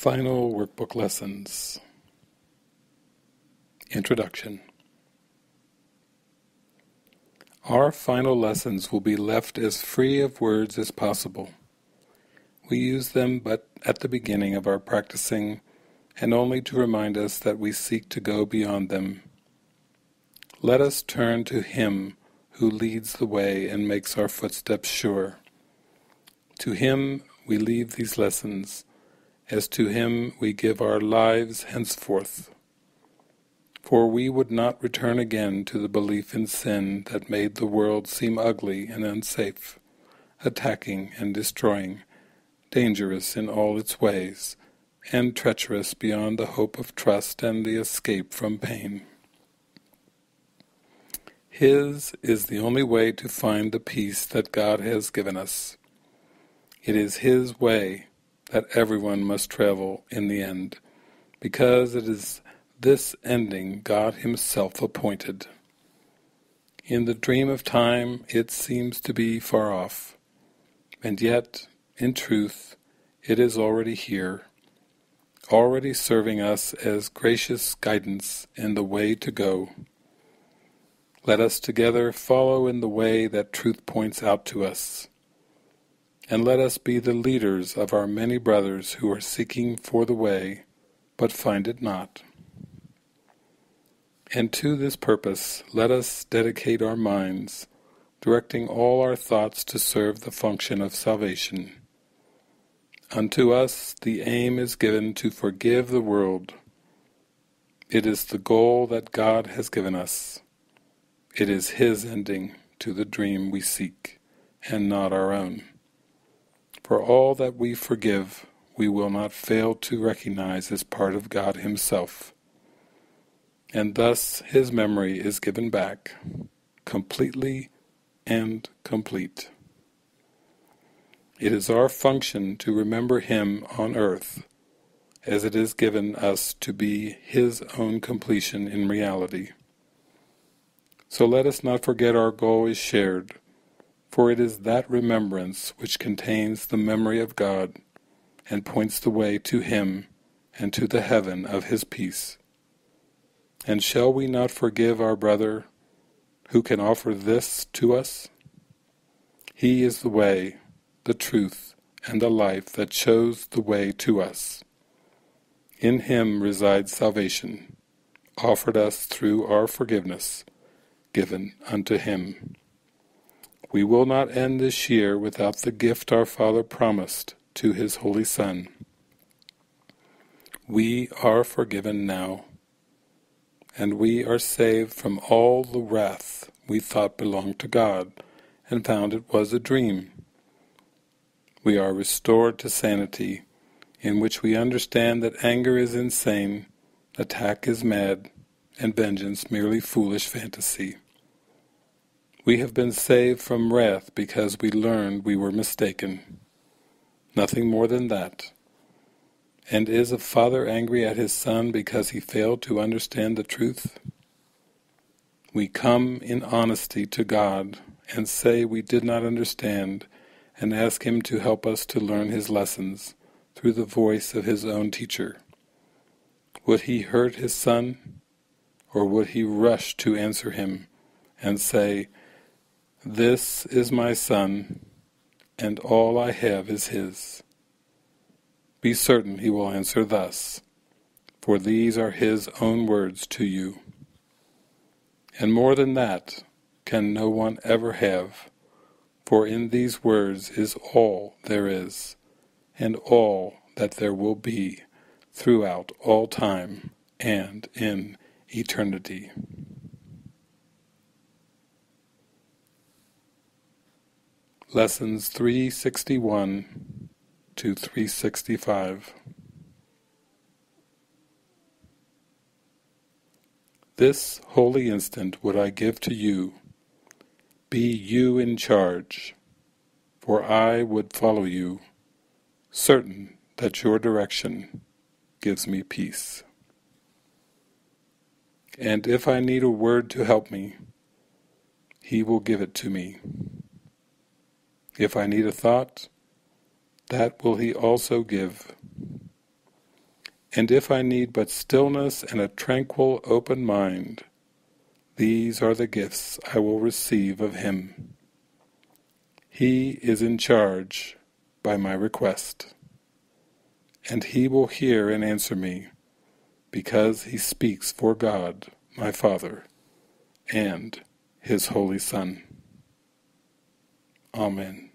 Final Workbook Lessons Introduction Our final lessons will be left as free of words as possible. We use them but at the beginning of our practicing and only to remind us that we seek to go beyond them. Let us turn to Him who leads the way and makes our footsteps sure. To Him we leave these lessons, as to Him we give our lives henceforth. For we would not return again to the belief in sin that made the world seem ugly and unsafe, attacking and destroying, dangerous in all its ways, and treacherous beyond the hope of trust and the escape from pain. His is the only way to find the peace that God has given us. It is His way that everyone must travel in the end, because it is this ending God Himself appointed. In the dream of time it seems to be far off, and yet, in truth, it is already here, already serving us as gracious guidance in the way to go. Let us together follow in the way that truth points out to us, and let us be the leaders of our many brothers who are seeking for the way, but find it not. And to this purpose let us dedicate our minds, directing all our thoughts to serve the function of salvation. Unto us the aim is given to forgive the world. It is the goal that God has given us. It is His ending to the dream we seek, and not our own. For all that we forgive, we will not fail to recognize as part of God Himself. And thus His memory is given back, completely and complete. It is our function to remember Him on earth, as it is given us to be His own completion in reality. So let us not forget our goal is shared, for it is that remembrance which contains the memory of God and points the way to Him and to the heaven of His peace. And shall we not forgive our brother who can offer this to us? He is the way, the truth, and the life that shows the way to us. In Him resides salvation, offered us through our forgiveness, given unto Him. We will not end this year without the gift our Father promised to His Holy Son. We are forgiven now, and we are saved from all the wrath we thought belonged to God, and found it was a dream we are restored to sanity, in which we understand that anger is insane, attack is mad, and vengeance merely foolish fantasy. We have been saved from wrath because we learned we were mistaken. Nothing more than that. And is a father angry at his son because he failed to understand the truth? We come in honesty to God and say we did not understand and ask him to help us to learn his lessons through the voice of his own teacher. Would he hurt his son, or would he rush to answer him and say, This is my son, and all I have is his? Be certain he will answer thus, for these are his own words to you. And more than that can no one ever have, for in these words is all there is, and all that there will be throughout all time and in eternity. Lessons 361 to 365 This holy instant would I give to you be you in charge, for I would follow you, certain that your direction gives me peace. And if I need a word to help me, He will give it to me. If I need a thought, that will He also give. and if I need but stillness and a tranquil open mind, these are the gifts I will receive of him. He is in charge by my request, and he will hear and answer me, because he speaks for God, my Father, and his Holy Son. Amen.